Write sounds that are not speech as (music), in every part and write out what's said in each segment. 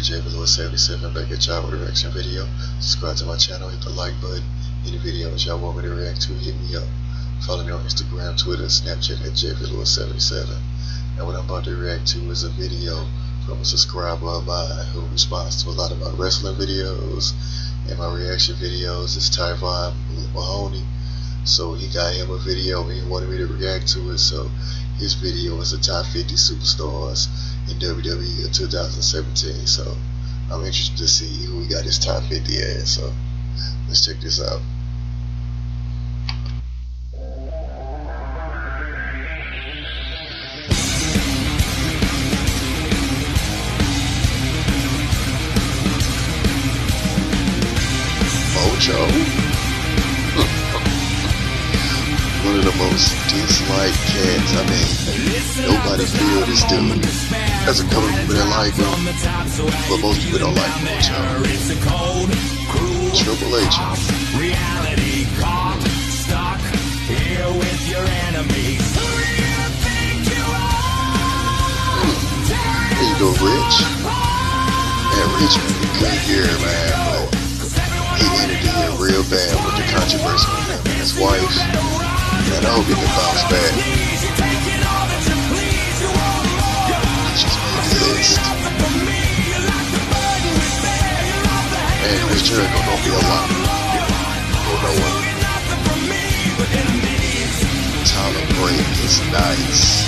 here, JVLewis77 back at y'all with a reaction video. Subscribe to my channel, hit the like button. Any videos y'all want me to react to, hit me up. Follow me on Instagram, Twitter, Snapchat at JVLewis77. And what I'm about to react to is a video from a subscriber of mine who responds to a lot of my wrestling videos and my reaction videos. It's Tyvon Mahoney. So he got him a video and he wanted me to react to it. So his video is the top 50 superstars in WWE in 2017. So I'm interested to see who we got his top 50 as. So let's check this out. Mojo. (laughs) One of the most disliked cats. I mean, nobody feel this dude. There's a couple people that like him, but most people don't like Mojo. Triple H. Reality caught, stuck here with your enemies. There you go, Rich. Man, Rich had a good year, man, but he ended the year real bad with the controversy with him and his wife. And I hope he can bounce back. Made. Man, Chris Jericho don't be a lot. Go nowhere. Tyler Bate is nice.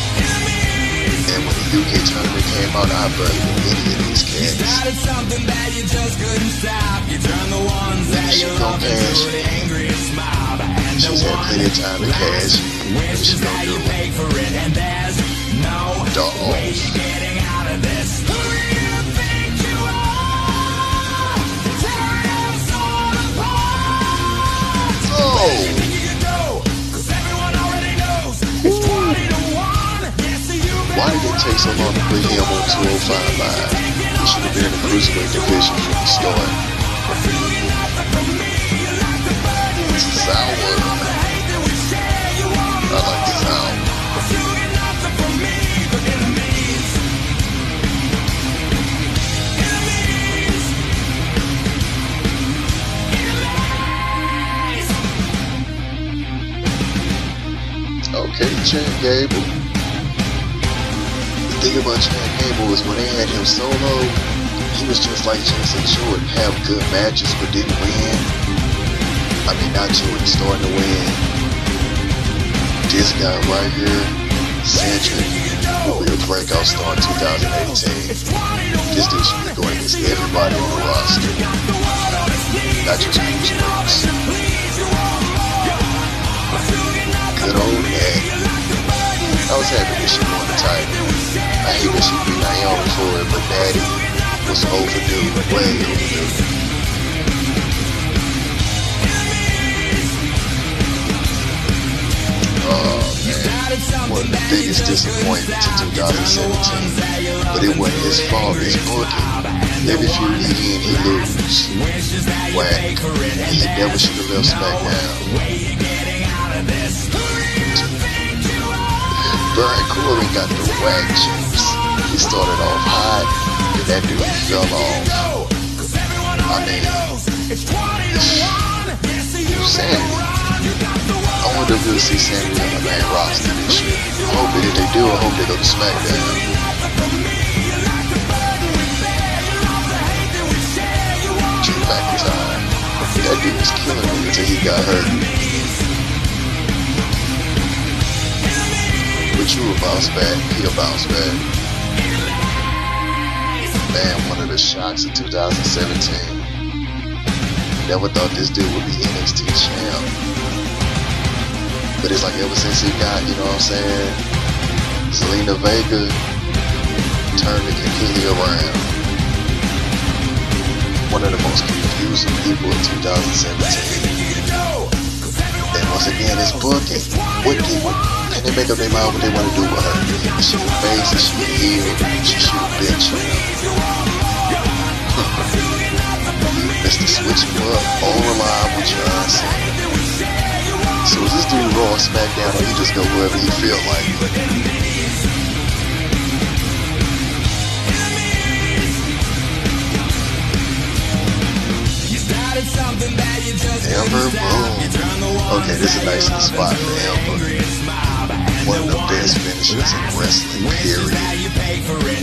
And when the UK tournament came out, I knew any of these cats. You started something that you just couldn't stop. You turned the ones that you love into the angriest mob. And She's had plenty of time to cash. Wishes that you paid for it, and there's no Dog. way you're getting take so long to put him on 205 Live? He should have been in the Cruiserweight division from the start. Sour. I like the sound. Okay, Chad Gable about Chad Gable was when they had him solo, he was just like Jason Jordan, have good matches but didn't win. I mean, not Jordan, starting to win. This guy right here, Cedric, will be a breakout star in 2018. This dude should be going against everybody on the roster, not just Cruiserweights. Good old Ed. I was happy this shit won the title. I hate that she beat Naomi for it, but Nattie was overdue, way overdue. Oh, man, one of the biggest disappointments in 2017. But it wasn't his fault, his booking. Every few he in, he lose. Whack. He never should have left SmackDown. Baron Corbin got the whack chips. He started off hot, and that dude fell off. I mean, Sammy. I wonder if we'll see Sammy on the main roster this year. I hope that if they do, I hope they go to SmackDown. That dude was killing me until he got hurt. But you bounce back. He'll bounce back. Man, one of the shocks of 2017. Never thought this dude would be NXT champ. But it's like ever since he got, you know what I'm saying, Zelina Vega turned it completely around. One of the most confusing people in 2017. And once again, it's booking. What what and they make up their mind what they want to do with her. She a face? Is she a heel? She should a bitch. (laughs) Mr. Switch him up, unreliable John Cena. So is this dude Raw SmackDown or he just go wherever he feel like? Ember Moon. Okay, this is a nice spot for Ember. One of the best finishers in wrestling, period.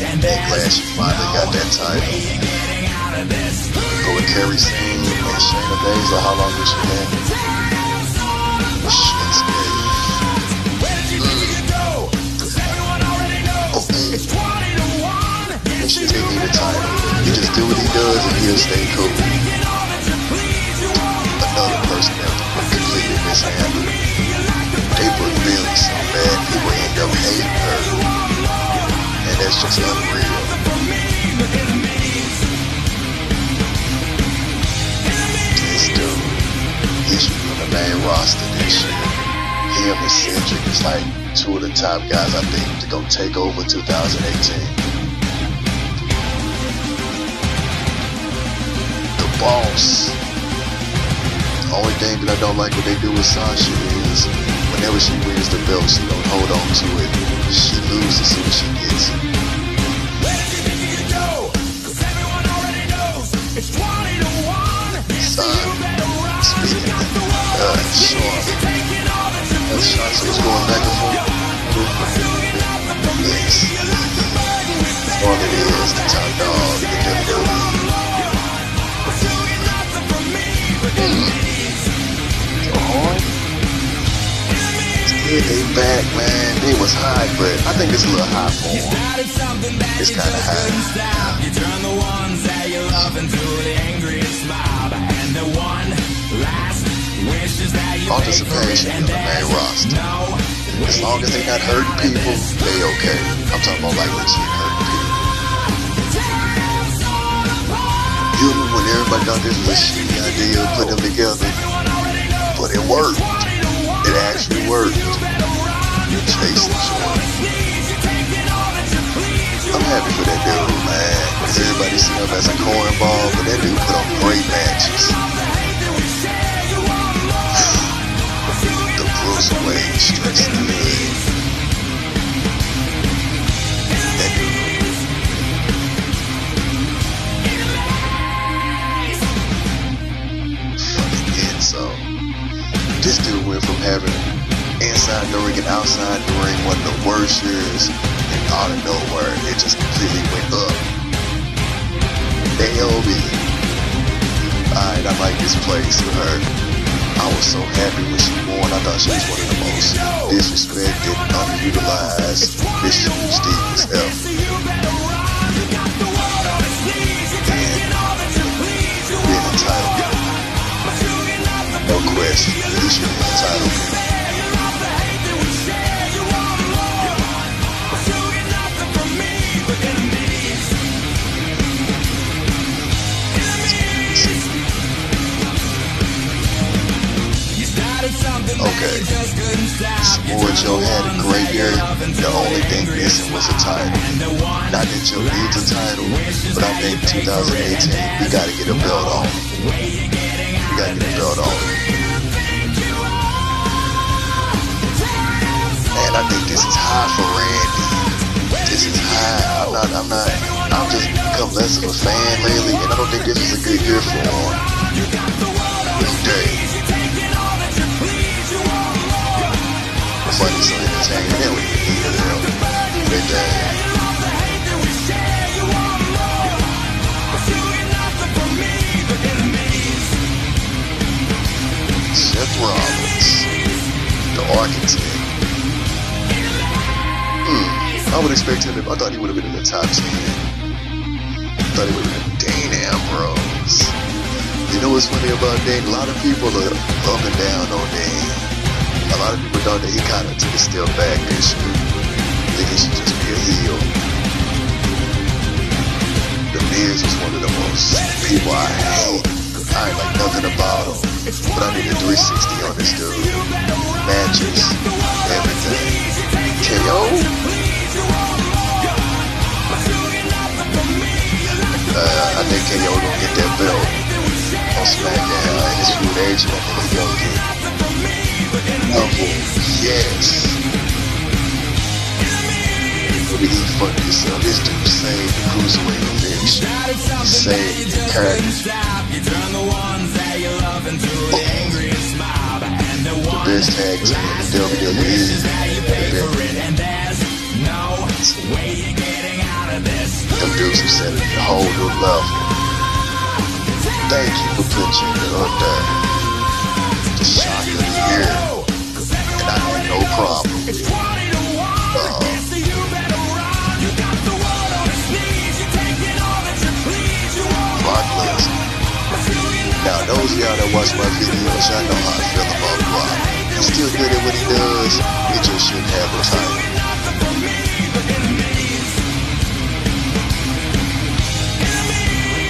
And glad she finally got that title. Go with Kairi Sane and Shayna Baszler. How long was she there? Shit's Okay. He should take title. He just do what he does and he'll stay cool another person that completely mishandled. They were really people end up hating her. And that's just unreal. This dude, he's from the main roster this year. Him and Cedric is like two of the top guys I think to go take over 2018. The boss only thing that I don't like what they do with Sasha is whenever she wins the belt, she don't hold on to it. She loses soon as she gets it. Son, speaking uh, Sean, that's Sean, so he's going back and they back, man. They was high, but I think it's a little high for them. It's kind of high. You turn the ones that you love into the angriest mob, and the one last wish is that you participation in the main roster. As long as they not hurting people, they okay. I'm talking about like legit hurting people. You when everybody thought this was a shitty idea, put them together but it worked. It actually worked. Jason Jordan. I'm happy for that dude, man. Cause everybody see him as a cornball, but that dude put on great matches. Out of nowhere, it just completely went up. AOB. Alright, I like this place for her. I was so happy when she won. I thought she was one of the most disrespected, underutilized Miss Stevens ever. Being entitled no question. He should win the Joe had a great year. The only thing missing was a title. Not that Joe needs a title, but I think 2018 we gotta get a belt on. We gotta get a belt on. And I think this is high for Randy. This is high. I'm not, I'm not, I'm just become less of a fan lately, and I don't think this is a good year for him. New Day. Funny, so entertaining. They don't even need them. New Day. Seth Rollins, the architect. Hmm, I would expect him. I thought he would have been in the top ten. I thought he would have been Dean Ambrose. You know what's funny about Dean? A lot of people are up and down on Dean. A lot of people thought that he kind of took a step back this year. Think he should just be a heel. The Miz was one of the most people I hate. I ain't like nothing about him. But I need a 360 on this dude. Matches. Everything. KO? uh, I think KO gonna get that belt on SmackDown. And this feud age, I think he's gonna get number yes. But he fucked himself. This dude saved the cruiserweight. Saved the character. The best tag team in WWE. Have set it whole new level. Thank you for putting Jinder up there. The shock of the year. Problem. Now, those y'all that watch my videos, y'all know how I feel about Brock. He's still good at what he does. He just shouldn't have a title.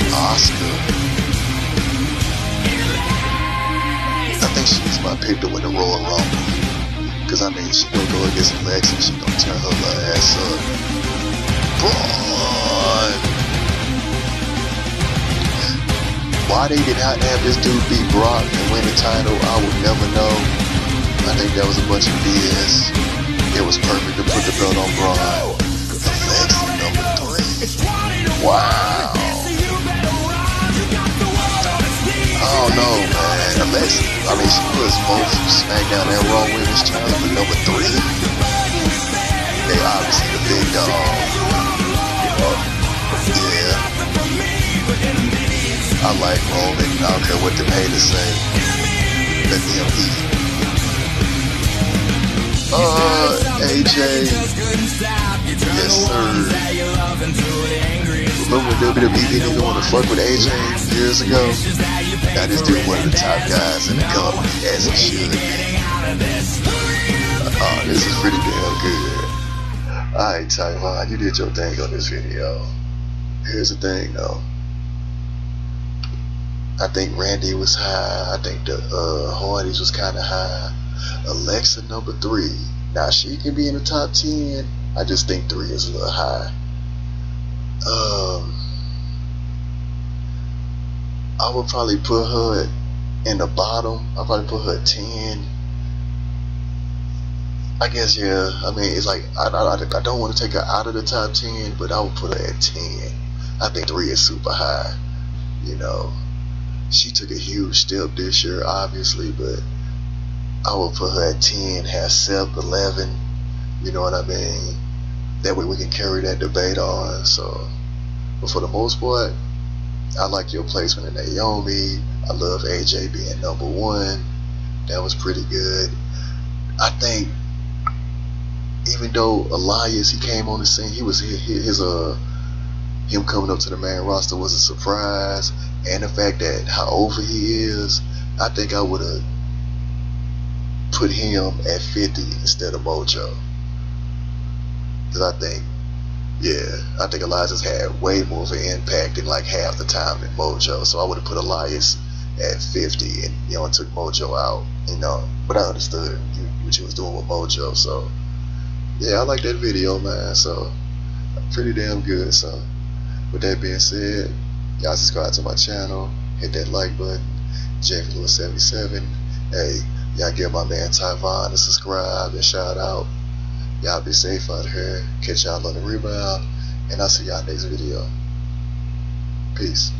Asuka. I think she's my pick to win the Royal Rumble. Cause I mean, she gonna go against Alexa, she gonna turn her little ass up. Braun. Why they did not have this dude beat Brock and win the title, I would never know. I think that was a bunch of BS. It was perfect to put the belt on Braun. Alexa number three. Wow. Man. Alexa, I mean, she was both SmackDown and Raw Women's Champion, number three, they obviously the big dog. Yeah. I like Roman. I don't care what the haters say. Let them eat. Uh, AJ. Yes, sir. Remember WWE didn't want to fuck with AJ years ago? Now just dude one of the top guys in the company, as it should be. Oh, this is pretty damn good. Alright, Tyvon, you did your thing on this video. Here's the thing, though. I think Randy was high. I think the uh, Hardys was kind of high. Alexa number three. Now she can be in the top ten. I just think three is a little high. Um, I would probably put her in the bottom. I'd probably put her ten. I guess yeah. I mean, it's like I, I, I don't want to take her out of the top ten, but I would put her at ten. I think three is super high. You know, she took a huge step this year, obviously, but I would put her at ten. Have Seth eleven. You know what I mean? That way we can carry that debate on. So, but for the most part, I like your placement in Naomi. I love AJ being number one. That was pretty good. I think even though Elias he came on the scene, he was his, his uh him coming up to the main roster was a surprise, and the fact that how over he is, I think I would have put him at 50 instead of Mojo. Because I think, yeah, I think Elias had way more of an impact in like half the time than Mojo. So I would have put Elias at 50 and, you know, and took Mojo out, you know. But I understood what you was doing with Mojo. So, yeah, I like that video, man. So, pretty damn good. So, with that being said, y'all subscribe to my channel, hit that like button, JV Lewis 77. Hey, y'all give my man Tyvon a subscribe and shout out. Y'all be safe out here. Catch y'all on the rebound. And I'll see y'all next video. Peace.